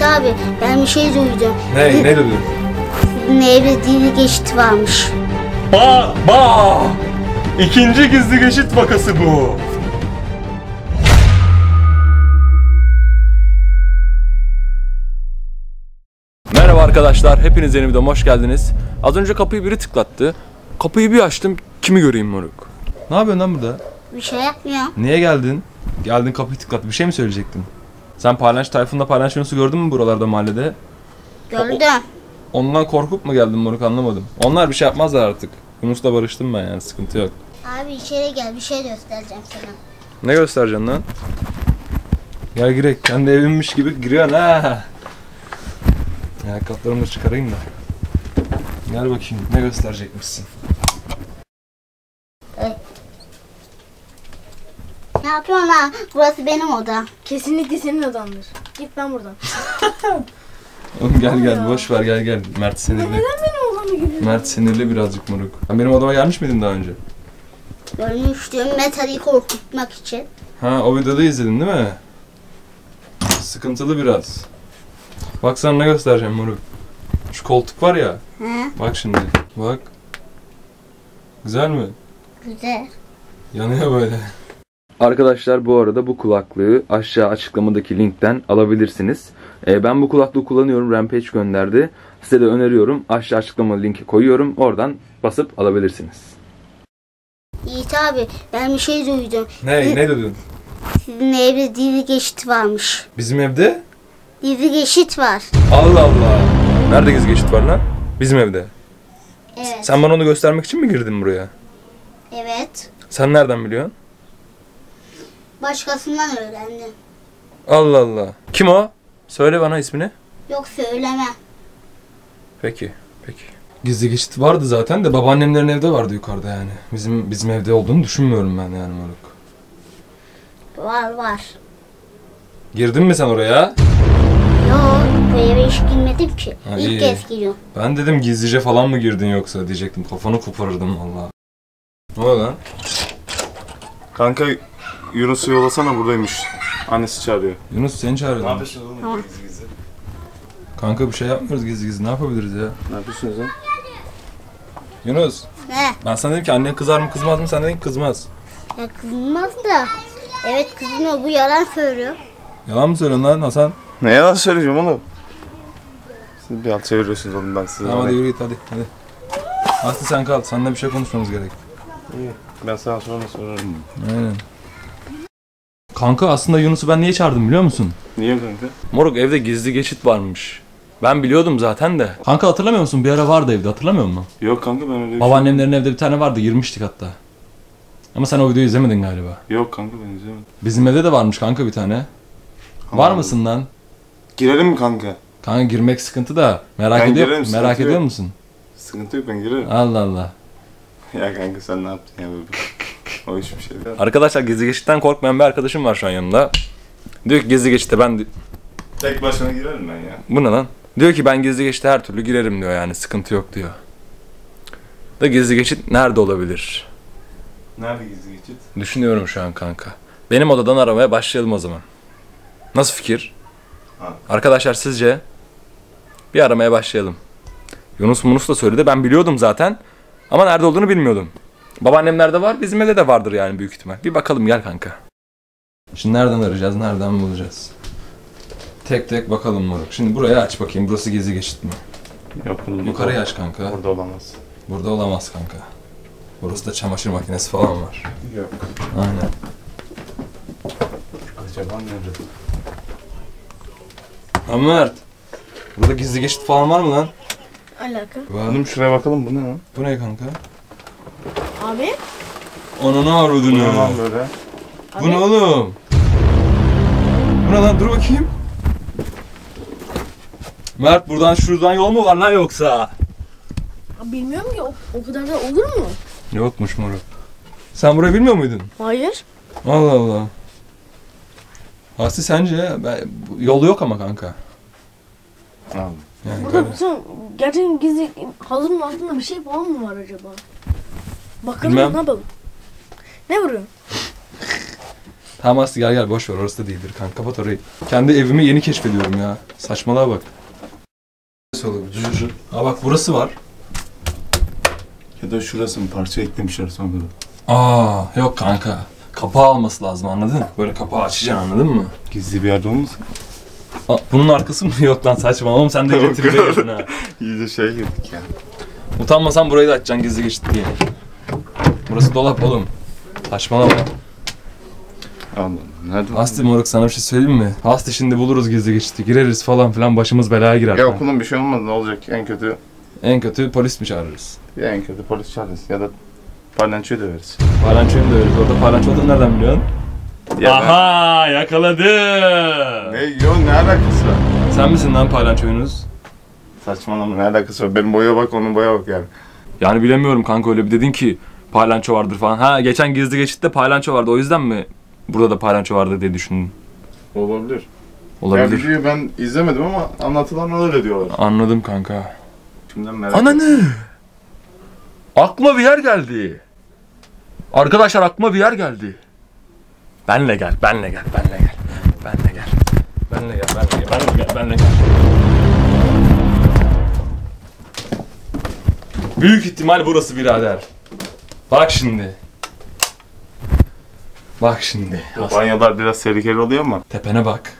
Yiğit abi ben bir şey duydum. Ne? Ne dedin? Sizin evde dili geçit varmış. Ba! Ba! İkinci gizli geçit vakası bu. Merhaba arkadaşlar, hepiniz yeni videoma hoş geldiniz. Az önce kapıyı biri tıklattı. Kapıyı bir açtım, kimi göreyim moruk? Ne yapıyorsun lan burada? Bir şey yapmıyor. Niye geldin? Geldin kapıyı tıklattı, bir şey mi söyleyecektin? Sen Paylaş Tayfun'la Paylaş Yunus'u gördün mü buralarda mahallede? Gördüm. Ondan korkup mu geldin moruk anlamadım. Onlar bir şey yapmazlar artık. Yunus'la barıştım ben yani sıkıntı yok. Abi içeri gel bir şey göstereceğim sana. Ne göstereceksin lan? Gel girek. Kendi evinmiş gibi giriyorsun ha. Ayakkabılarımı da çıkarayım da. Gel bakayım ne gösterecekmişsin. Ne yapıyorsun ha? Burası benim oda. Kesinlikle senin odandır. Git ben buradan. Oğlum gel gel boş ver gel gel. Mert sinirli. Benim odama giriyorsun. Mert sinirli birazcık moruk. Sen benim odama gelmiş miydin daha önce? Görmüştüm Metal'i korkutmak için. Ha o videoda izledin değil mi? Sıkıntılı biraz. Bak sana ne göstereceğim moruk. Şu koltuk var ya. He? Bak şimdi. Bak. Güzel mi? Güzel. Yanıyor böyle. Arkadaşlar bu arada bu kulaklığı aşağı açıklamadaki linkten alabilirsiniz. Ee, ben bu kulaklığı kullanıyorum. Rampage gönderdi. Size de öneriyorum. Aşağı açıklama linki koyuyorum. Oradan basıp alabilirsiniz. Yiğit abi ben bir şey duydum. Ne? Ne dedin? Sizin evde dili geçit varmış. Bizim evde? Dili geçit var. Allah Allah. Nerede gizli geçit var lan? Bizim evde. Evet. Sen bana onu göstermek için mi girdin buraya? Evet. Sen nereden biliyorsun? Başkasından öğrendim. Allah Allah. Kim o? Söyle bana ismini. Yok söylemem. Peki, peki. Gizli geçit vardı zaten de babaannemlerin evde vardı yukarıda yani. Bizim bizim evde olduğunu düşünmüyorum ben yani moruk. Var var. Girdin mi sen oraya? Yok bu eve hiç girmedim ki. Ha, İlk iyi. kez giriyorum. Ben dedim gizlice falan mı girdin yoksa diyecektim. Kafanı koparırdım valla. Ne oldu lan? Kanka Yunus'u yollasana buradaymış. Annesi çağırıyor. Yunus seni çağırıyor. oğlum Tamam. gizli gizli? Kanka bir şey yapmıyoruz gizli gizli. Ne yapabiliriz ya? Ne yapıyorsunuz lan? Yunus Ne? ben sana dedim ki annen kızar mı kızmaz mı? Sen dedin ki kızmaz. Ya kızmaz da. Evet kızmıyor bu yalan söylüyor. Yalan mı söylüyorsun lan Hasan? Ne yalan söyleyeceğim oğlum? Siz bir alt çeviriyorsunuz oğlum ben size. Tamam hadi yürü git hadi. hadi. Aslı sen kal. Seninle bir şey konuşmamız gerek. İyi. Ben sana sonra sorarım. Aynen. Kanka aslında Yunus'u ben niye çağırdım biliyor musun? Niye kanka? Moruk evde gizli geçit varmış. Ben biliyordum zaten de. Kanka hatırlamıyor musun? Bir ara vardı evde hatırlamıyor musun? Yok kanka ben öyle bir şey... Babaannemlerin evde bir tane vardı girmiştik hatta. Ama sen o videoyu izlemedin galiba. Yok kanka ben izlemedim. Bizim evde de varmış kanka bir tane. Var mısın lan? Girelim mi kanka? Kanka girmek sıkıntı da. Merak Ben ediyor girerim, sıkıntı merak ediyor yok. musun? Sıkıntı yok ben girerim. Allah Allah. ya kanka sen ne yaptın ya böyle? O hiçbir şey değil. Arkadaşlar gizli geçitten korkmayan bir arkadaşım var şu an yanımda. Diyor ki gizli geçitte ben... Tek başına girerim ben ya. Bu ne lan? Diyor ki ben gizli geçite her türlü girerim diyor yani sıkıntı yok diyor. Da gizli geçit nerede olabilir? Nerede gizli geçit? Düşünüyorum şu an kanka. Benim odadan aramaya başlayalım o zaman. Nasıl fikir? Ha. Arkadaşlar sizce? Bir aramaya başlayalım. Yunus Munus da söyledi. Ben biliyordum zaten. Ama nerede olduğunu bilmiyordum. Babaannemlerde var, bizim evde de vardır yani büyük ihtimal. Bir bakalım gel kanka. Şimdi nereden arayacağız, nereden bulacağız? Tek tek bakalım moruk. Şimdi burayı aç bakayım. Burası gizli geçit mi? Yok. Yukarıyı aç kanka. Burada olamaz. Burada olamaz kanka. Burası da çamaşır makinesi falan var. Yok. Aynen. Acaba nerede? Ha Mert. Burada gizli geçit falan var mı lan? Alaka. Var. Oğlum şuraya bakalım bu ne lan? Bu ne kanka? Abi. Ananı Bu avradını. ne lan böyle? Bu ne oğlum? Bu ne lan? Dur bakayım. Mert buradan şuradan yol mu var lan yoksa? Abi bilmiyorum ki o, o kadar da olur mu? Yokmuş moruk. Sen burayı bilmiyor muydun? Hayır. Allah Allah. Aslı sence ben, bu- yolu yok ama kanka. Al. Yani Burada sen gerçekten gizli halının altında bir şey falan mı var acaba? Bakalım Bilmem. ne yapalım. Ne vuruyor? Tamam Aslı gel gel boş ver orası da değildir kanka kapat orayı. Kendi evimi yeni keşfediyorum ya. Saçmalığa bak. Nasıl olur? Cücü. Aa bak burası var. Ya da şurası mı parça eklemişler sonra da. Aa yok kanka. Kapağı alması lazım anladın? Böyle kapağı açacaksın anladın mı? Gizli bir yerde olmasın? Aa, bunun arkası mı? Yok lan saçma oğlum sen de getir ha. İyice şey girdik ya. Utanmasan burayı da açacaksın gizli geçit diye. Burası dolap oğlum. Saçmalama. Anladım. Nerede? Aslı moruk sana bir şey söyleyeyim mi? Aslı şimdi buluruz gizli geçiti. Gireriz falan filan başımız belaya girer. Ya okulun bir şey olmadı ne olacak? En kötü En kötü polis mi çağırırız? ya en kötü polis çağırırız ya da parlamentoyu döveriz. Palançoyu mu döveriz? Orada palanço olduğunu nereden biliyorsun? Ya Aha yakaladı. ben- Ne yo ne alakası var? Sen misin lan palançoyunuz? Saçmalama ne alakası var? Benim boya bak onun boya bak yani. Yani bilemiyorum kanka öyle bir dedin ki palanço vardır falan. Ha geçen gizli geçitte palanço vardı o yüzden mi burada da palanço vardı diye düşündün? Olabilir. Ya Olabilir. videoyu ben izlemedim ama anlatılan öyle diyorlar. Anladım kanka. Şimdiden merak Ananı! Aklıma bir yer geldi. Arkadaşlar aklıma bir yer geldi. Benle gel, benle gel, benle gel. Benle gel. Benle gel, benle gel, benle gel, benle gel. Büyük ihtimal burası birader. Bak şimdi. Bak şimdi. Banyolar biraz tehlikeli oluyor ama. Tepene bak.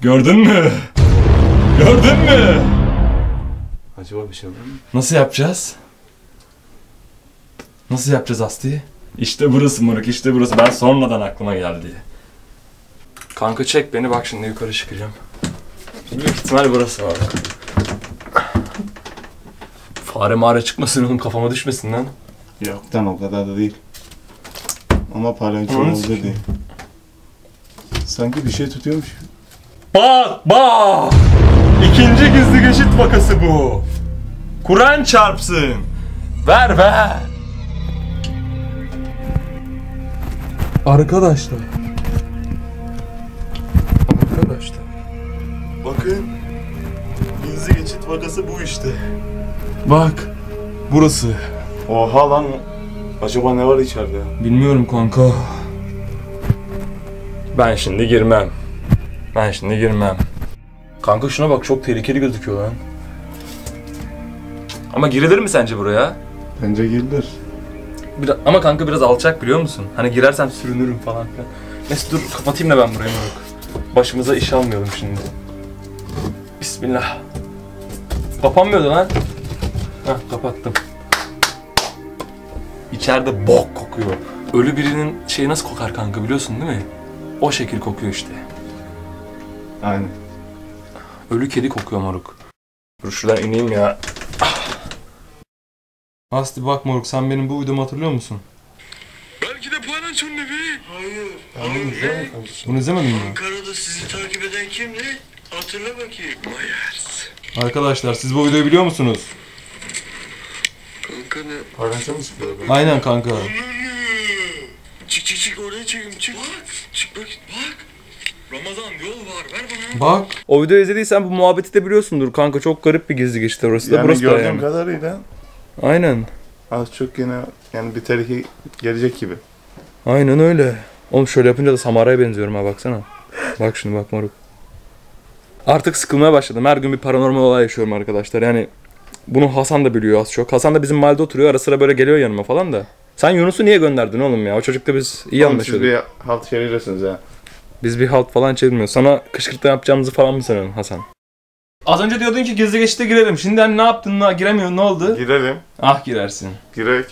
Gördün mü? Gördün mü? Acaba bir şey olur mu? Nasıl yapacağız? Nasıl yapacağız Aslı? İşte burası moruk, işte burası. Ben sonradan aklıma geldi. Kanka çek beni bak şimdi yukarı çıkacağım. Büyük ihtimal burası var. Fare mağara çıkmasın oğlum kafama düşmesin lan. Yok lan o kadar da değil. Ama oldu sikeyim. değil. Sanki bir şey tutuyormuş. Bak bak! İkinci gizli geçit vakası bu. Kur'an çarpsın. Ver ver. Arkadaşlar. Arkadaşlar. Bakın. Gizli geçit vakası bu işte. Bak. Burası. Oha lan. Acaba ne var içeride ya? Bilmiyorum kanka. Ben şimdi girmem. Ben şimdi girmem. Kanka şuna bak çok tehlikeli gözüküyor lan. Ama girilir mi sence buraya? Bence girilir. Biraz, ama kanka biraz alçak biliyor musun? Hani girersem sürünürüm falan filan. Neyse dur kapatayım da ben burayı moruk. Başımıza iş almayalım şimdi. Bismillah. Kapanmıyordu lan. Hah kapattım. İçeride bok kokuyor. Ölü birinin şeyi nasıl kokar kanka biliyorsun değil mi? O şekil kokuyor işte. Aynen. Ölü kedi kokuyor moruk. Dur şuradan ineyim ya. Aslı bak moruk sen benim bu videomu hatırlıyor musun? Belki de Palanço'nun evi. Hayır. Bunu izlemedin mi? Ankara'da sizi takip eden kimdi? Hatırla bakayım. Myers. Arkadaşlar siz bu videoyu biliyor musunuz? Kanka ne? Mu çıkıyor? Aynen kanka. Çık çık çık oraya çekim çık. Bak. Çık bak. Bak. Ramazan yol var ver bana. Bak. O videoyu izlediysen bu muhabbeti de biliyorsundur kanka. Çok garip bir gizli geçti orası da Yani burası da gördüğüm yani. kadarıyla Aynen. az çok yine yani bir tehlike gelecek gibi. Aynen öyle. Oğlum şöyle yapınca da Samara'ya benziyorum ha baksana. Bak şimdi bak moruk. Artık sıkılmaya başladım. Her gün bir paranormal olay yaşıyorum arkadaşlar. Yani bunu Hasan da biliyor az çok. Hasan da bizim mahallede oturuyor. Ara sıra böyle geliyor yanıma falan da. Sen Yunus'u niye gönderdin oğlum ya? O çocukla biz iyi Oğlum siz anlaşıyorduk. bir halt şeriresiniz ha. Biz bir halt falan çevirmiyoruz. Sana kışkırtma yapacağımızı falan mı sanıyorsun Hasan? Az önce diyordun ki gizli geçite girelim. Şimdi hani ne yaptın? Ne, giremiyorsun. Ne oldu? Girelim. Ah girersin. Girek.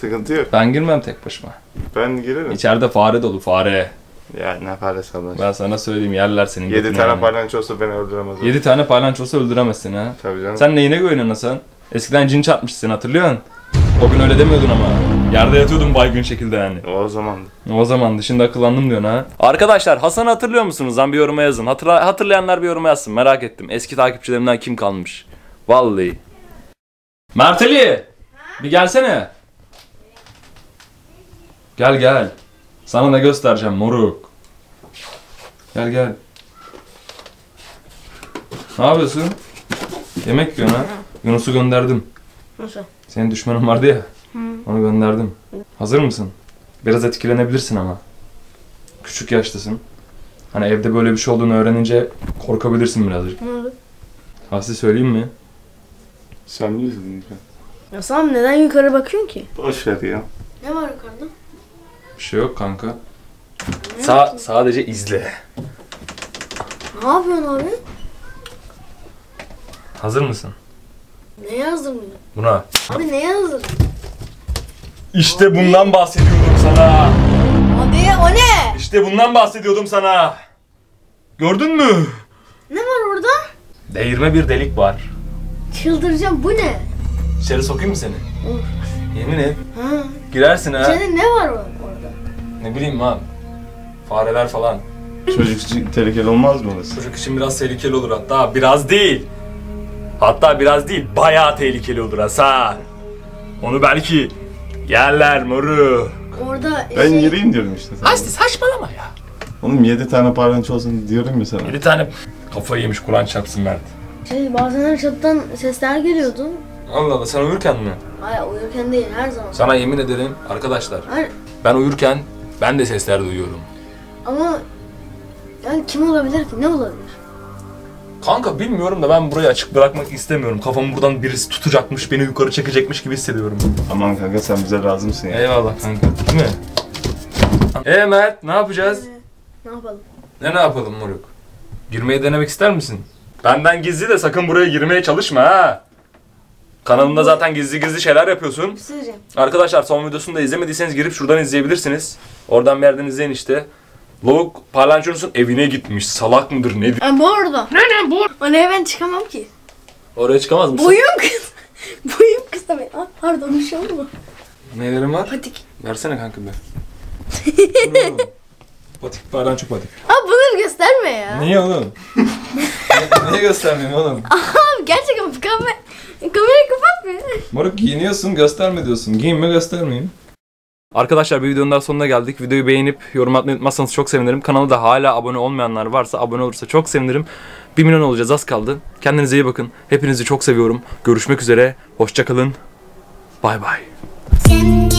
Sıkıntı yok. Ben girmem tek başıma. Ben girerim. İçeride fare dolu fare. Ya ne parası Allah. Ben sana söyleyeyim yerler senin. 7 götünü tane yani. parlamento olsa beni öldüremez. 7 tane paylançosu öldüremezsin ha. Tabii canım. Sen neyine güveniyorsun Hasan? Eskiden cin çarpmışsın hatırlıyorsun. O gün öyle demiyordun ama. Yerde yatıyordun baygın şekilde yani. O zaman. O zaman şimdi akıllandım diyorsun ha. Arkadaşlar Hasan'ı hatırlıyor musunuz lan bir yoruma yazın. Hatırla, hatırlayanlar bir yoruma yazsın merak ettim. Eski takipçilerimden kim kalmış? Vallahi. Merteli! Bir gelsene. Gel gel. Sana ne göstereceğim moruk. Gel gel. Ne yapıyorsun? Yemek yiyorsun ha? Yunus'u gönderdim. Nasıl? Senin düşmanın vardı ya. Onu gönderdim. Hazır mısın? Biraz etkilenebilirsin ama. küçük yaştasın. Hani evde böyle bir şey olduğunu öğrenince korkabilirsin birazcık. Oldu? Aslı söyleyeyim mi? Sen biliyorsun. Ya Sam neden yukarı bakıyorsun ki? Boş ver ya. Ne var yukarıda? Bir şey yok kanka. Sa sadece izle. Ne yapıyorsun abi? Hazır mısın? Ne yazdın bunu? Buna. Abi ne yazdın? İşte bundan bahsediyordum sana. Abi o ne? İşte bundan bahsediyordum sana. Gördün mü? Ne var orada? Değirme bir delik var. Çıldıracağım bu ne? İçeri sokayım mı seni? Olur. Yemin et. Ha. Girersin ha. İçeride ne var orada? Ne bileyim abi. Fareler falan. Çocuk için tehlikeli olmaz mı orası? Çocuk için biraz tehlikeli olur hatta. Biraz değil. Hatta biraz değil. Bayağı tehlikeli olur Hasan. Onu belki yerler moru. Orada Ben şey- gireyim diyorum işte sana. Aslı saçmalama ya. Oğlum 7 tane parlanç olsun diyorum ya sana. 7 tane kafayı yemiş Kur'an çarpsın Mert. şey, bazen çatıdan sesler geliyordu. Allah Allah sen uyurken mi? Hayır uyurken değil her zaman. Sana yemin ederim arkadaşlar. Hayır Ben uyurken ben de sesler duyuyorum. ama yani kim olabilir ki? Ne olabilir? Kanka bilmiyorum da ben burayı açık bırakmak istemiyorum. Kafamı buradan birisi tutacakmış, beni yukarı çekecekmiş gibi hissediyorum. Aman kanka sen bize lazımsın ya. Eyvallah kanka. Değil mi? Ee Mert ne yapacağız? Ne yapalım? Ne ne yapalım moruk? Girmeyi denemek ister misin? Benden gizli de sakın buraya girmeye çalışma ha. Kanalımda zaten gizli gizli şeyler yapıyorsun. Şey diyeceğim. Arkadaşlar son videosunu da izlemediyseniz girip şuradan izleyebilirsiniz. Oradan bir yerden izleyin işte. Lavuk Parlanço'nun evine gitmiş. Salak mıdır nedir? Ben bu arada. Ne ne bu? Oraya ben çıkamam ki. Oraya çıkamaz mısın? Boyum kıs. Boyum kısa benim. Ah, pardon bir şey oldu mu? Nelerin var? Patik. Versene kanka be. patik, Parlanço patik. Abi bunları gösterme ya. Niye oğlum? Niye göstermeyeyim oğlum? Gerçekten bu kamera... Kamerayı kapat be. Moruk giyiniyorsun gösterme diyorsun. Giyinme göstermeyeyim. Arkadaşlar bir videonun daha sonuna geldik. Videoyu beğenip yorum atmayı unutmazsanız çok sevinirim. Kanala da hala abone olmayanlar varsa abone olursa çok sevinirim. 1 milyon olacağız az kaldı. Kendinize iyi bakın. Hepinizi çok seviyorum. Görüşmek üzere. Hoşçakalın. Bay bay. Sen